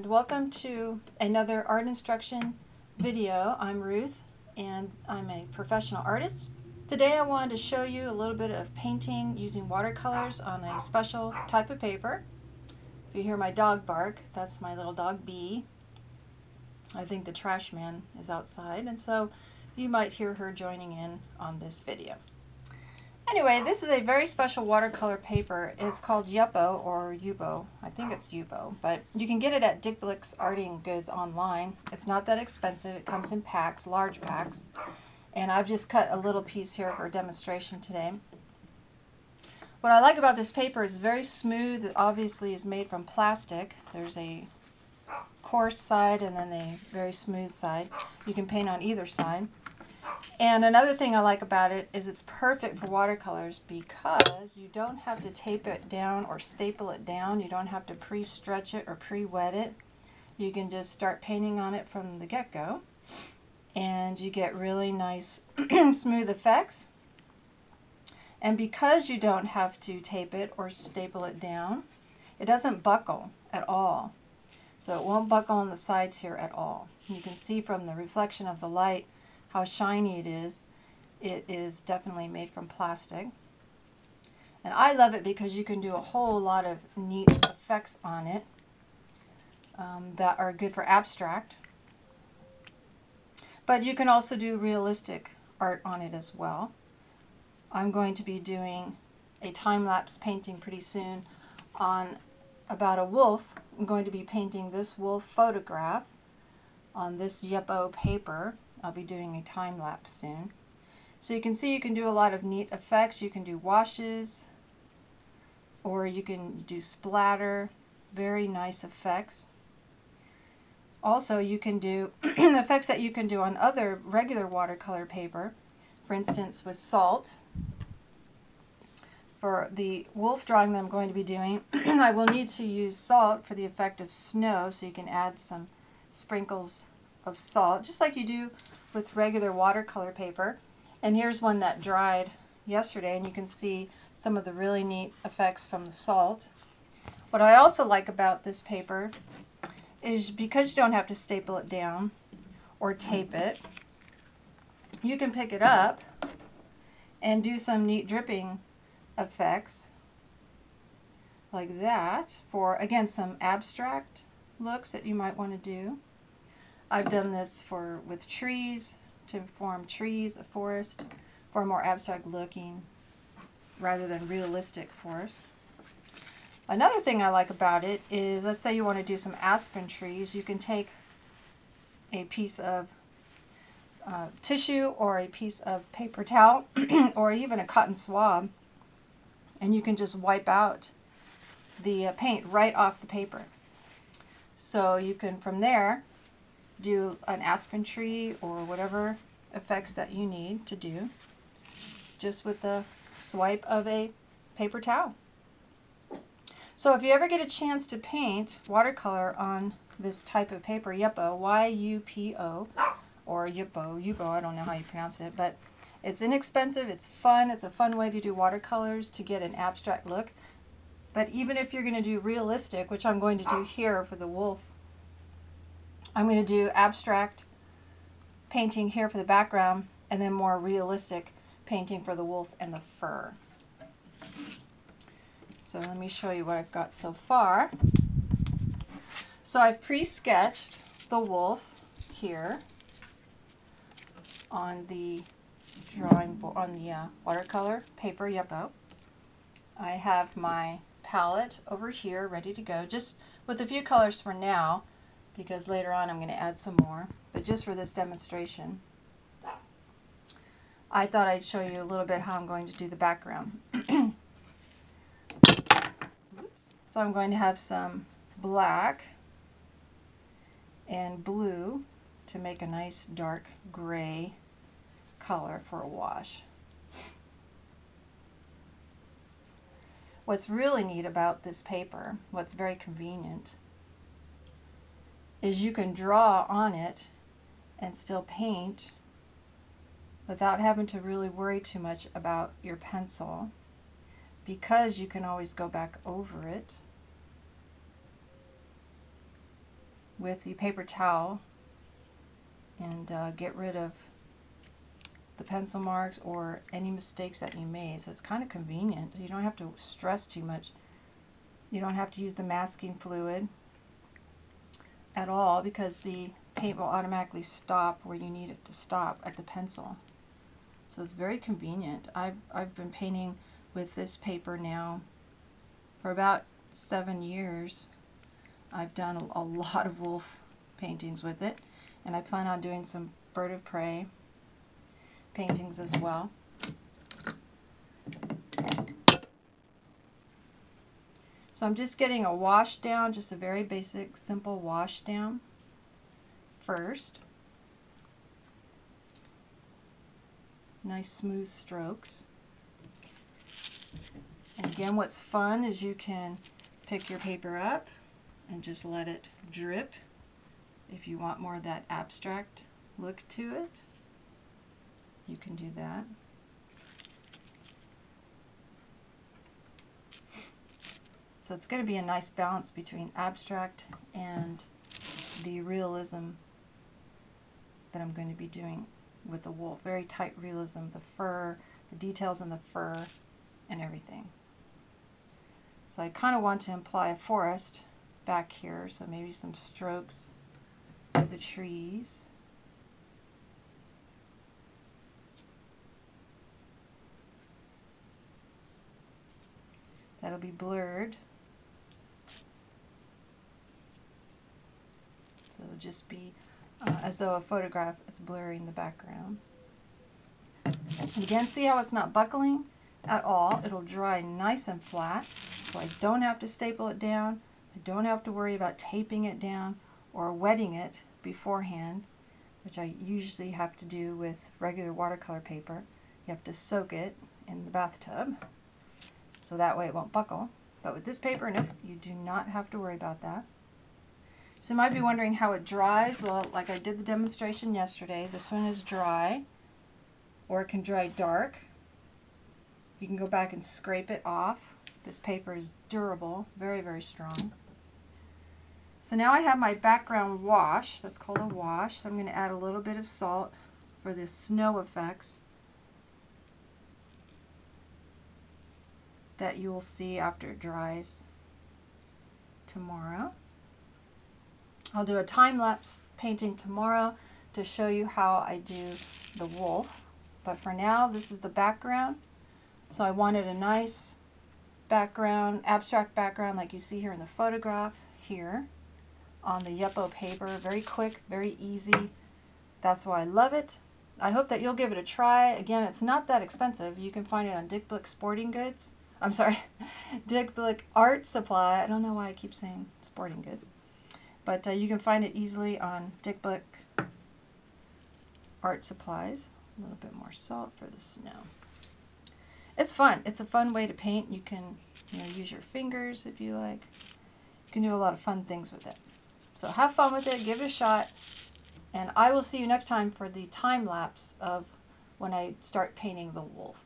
and welcome to another art instruction video. I'm Ruth and I'm a professional artist. Today I wanted to show you a little bit of painting using watercolors on a special type of paper. If you hear my dog bark, that's my little dog Bee. I think the trash man is outside and so you might hear her joining in on this video. Anyway, this is a very special watercolor paper. It's called Yupo or Yubo. I think it's Yubo, but you can get it at Dick Blick Sporting Goods online. It's not that expensive. It comes in packs, large packs. And I've just cut a little piece here for a demonstration today. What I like about this paper is very smooth. It obviously is made from plastic. There's a coarse side and then a very smooth side. You can paint on either side. And another thing I like about it is it's perfect for watercolors because you don't have to tape it down or staple it down. You don't have to pre-stretch it or pre-wet it. You can just start painting on it from the get-go and you get really nice smooth effects. And because you don't have to tape it or staple it down, it doesn't buckle at all. So it won't buckle on the sides here at all. You can see from the reflection of the light how shiny it is. It is definitely made from plastic. And I love it because you can do a whole lot of neat effects on it um, that are good for abstract. But you can also do realistic art on it as well. I'm going to be doing a time-lapse painting pretty soon on about a wolf. I'm going to be painting this wolf photograph on this Yupo paper. I'll be doing a time lapse soon. So you can see you can do a lot of neat effects. You can do washes or you can do splatter. Very nice effects. Also you can do effects that you can do on other regular watercolor paper. For instance with salt. For the wolf drawing that I'm going to be doing, I will need to use salt for the effect of snow so you can add some sprinkles of salt, just like you do with regular watercolor paper. And here's one that dried yesterday, and you can see some of the really neat effects from the salt. What I also like about this paper is because you don't have to staple it down or tape it, you can pick it up and do some neat dripping effects like that for, again, some abstract looks that you might want to do. I've done this for with trees to form trees, a forest, for a more abstract looking rather than realistic forest. Another thing I like about it is, let's say you want to do some aspen trees, you can take a piece of uh, tissue or a piece of paper towel or even a cotton swab and you can just wipe out the uh, paint right off the paper. So you can from there do an aspen tree or whatever effects that you need to do just with the swipe of a paper towel. So if you ever get a chance to paint watercolor on this type of paper, Yupo, Y-U-P-O, or Yupo, Yupo, I don't know how you pronounce it, but it's inexpensive, it's fun, it's a fun way to do watercolors to get an abstract look. But even if you're going to do realistic, which I'm going to do here for the wolf I'm going to do abstract painting here for the background and then more realistic painting for the wolf and the fur. So let me show you what I've got so far. So I've pre-sketched the wolf here on the drawing board, on the uh, watercolor paper Yupo. I have my palette over here ready to go, just with a few colors for now because later on I'm going to add some more. But just for this demonstration, I thought I'd show you a little bit how I'm going to do the background. so I'm going to have some black and blue to make a nice dark gray color for a wash. What's really neat about this paper, what's very convenient, is you can draw on it and still paint without having to really worry too much about your pencil because you can always go back over it with the paper towel and uh, get rid of the pencil marks or any mistakes that you made. So it's kind of convenient. You don't have to stress too much. You don't have to use the masking fluid at all because the paint will automatically stop where you need it to stop at the pencil. So it's very convenient. I've, I've been painting with this paper now for about seven years. I've done a, a lot of wolf paintings with it and I plan on doing some bird of prey paintings as well. So I'm just getting a wash down, just a very basic, simple wash down first. Nice smooth strokes. And again, what's fun is you can pick your paper up and just let it drip if you want more of that abstract look to it. You can do that. So it's going to be a nice balance between abstract and the realism that I'm going to be doing with the wolf. Very tight realism, the fur, the details in the fur, and everything. So I kind of want to imply a forest back here, so maybe some strokes of the trees. That'll be blurred. So it'll just be uh, as though a photograph is in the background. And again, see how it's not buckling at all. It'll dry nice and flat, so I don't have to staple it down. I don't have to worry about taping it down or wetting it beforehand, which I usually have to do with regular watercolor paper. You have to soak it in the bathtub, so that way it won't buckle. But with this paper, nope, you do not have to worry about that. So you might be wondering how it dries. Well, like I did the demonstration yesterday, this one is dry, or it can dry dark. You can go back and scrape it off. This paper is durable, very, very strong. So now I have my background wash, that's called a wash, so I'm going to add a little bit of salt for the snow effects that you will see after it dries tomorrow. I'll do a time-lapse painting tomorrow to show you how I do the wolf. But for now, this is the background. So I wanted a nice background, abstract background like you see here in the photograph here on the Yupo paper. Very quick, very easy. That's why I love it. I hope that you'll give it a try. Again, it's not that expensive. You can find it on Dick Blick Sporting Goods. I'm sorry, Dick Blick Art Supply. I don't know why I keep saying sporting goods. But uh, you can find it easily on Dick Blick Art Supplies. A little bit more salt for the snow. It's fun. It's a fun way to paint. You can you know, use your fingers if you like. You can do a lot of fun things with it. So have fun with it. Give it a shot. And I will see you next time for the time lapse of when I start painting the wolf.